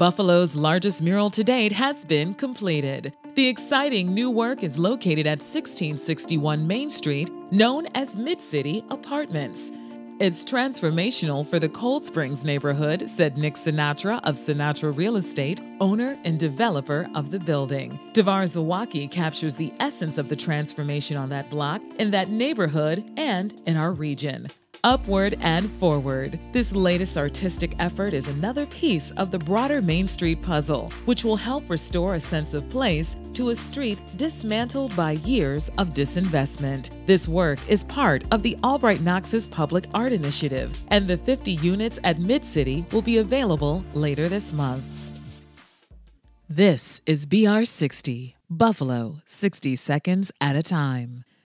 Buffalo's largest mural to date has been completed. The exciting new work is located at 1661 Main Street, known as Mid City Apartments. It's transformational for the Cold Springs neighborhood, said Nick Sinatra of Sinatra Real Estate, owner and developer of the building. Tavar Zawacki captures the essence of the transformation on that block, in that neighborhood, and in our region. Upward and forward. This latest artistic effort is another piece of the broader Main Street puzzle, which will help restore a sense of place to a street dismantled by years of disinvestment. This work is part of the Albright Knox's Public Art Initiative, and the 50 units at Mid City will be available later this month. This is BR60, Buffalo, 60 seconds at a time.